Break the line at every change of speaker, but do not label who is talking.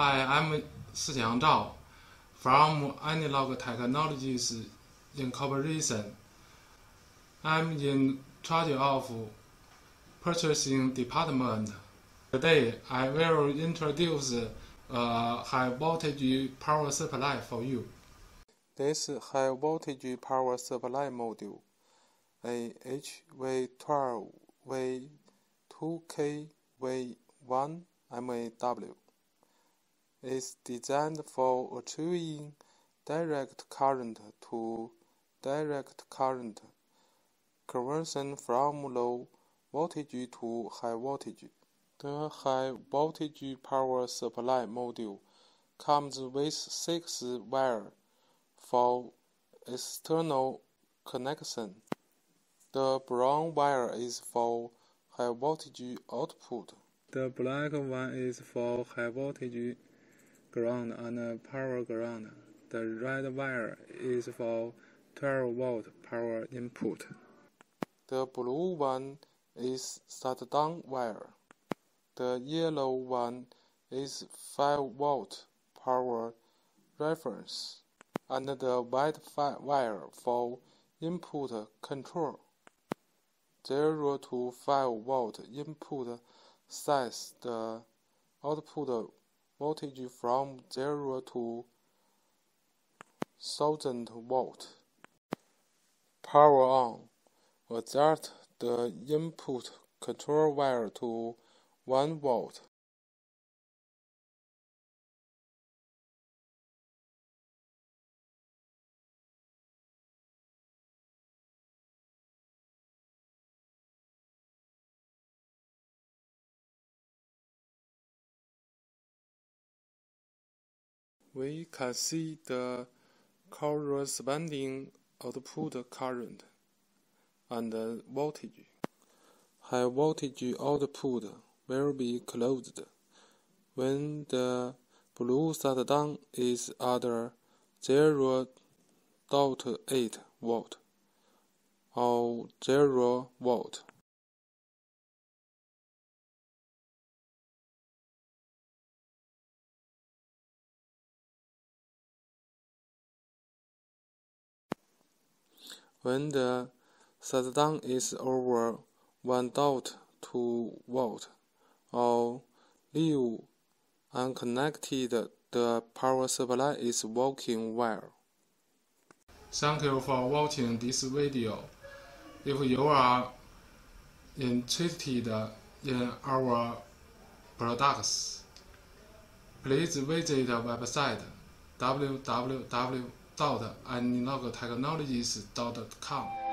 Hi, I'm Sijiang Zhao from Analog Technologies Incorporation. I'm in charge of purchasing department. Today, I will introduce a high voltage power supply for you.
This high voltage power supply module, a HV12V2KV1MAW is designed for achieving direct current to direct current conversion from low voltage to high voltage. The high voltage power supply module comes with six wires for external connection. The brown wire is for high voltage output.
The black one is for high voltage ground and power ground. The red wire is for 12 volt power input.
The blue one is shutdown wire. The yellow one is 5 volt power reference and the white wire for input control. 0 to 5 volt input size the output voltage from 0 to 1000 volt. Power on. Adjust the input control wire to 1 volt.
We can see the corresponding output current and voltage.
High voltage output will be closed when the blue shutdown is at 0.8 volt or 0 volt. When the shutdown is over 1.2 volt or leave unconnected, the power supply is working well.
Thank you for watching this video. If you are interested in our products, please visit our website www.analogtechnologies.com.